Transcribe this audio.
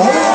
Oh!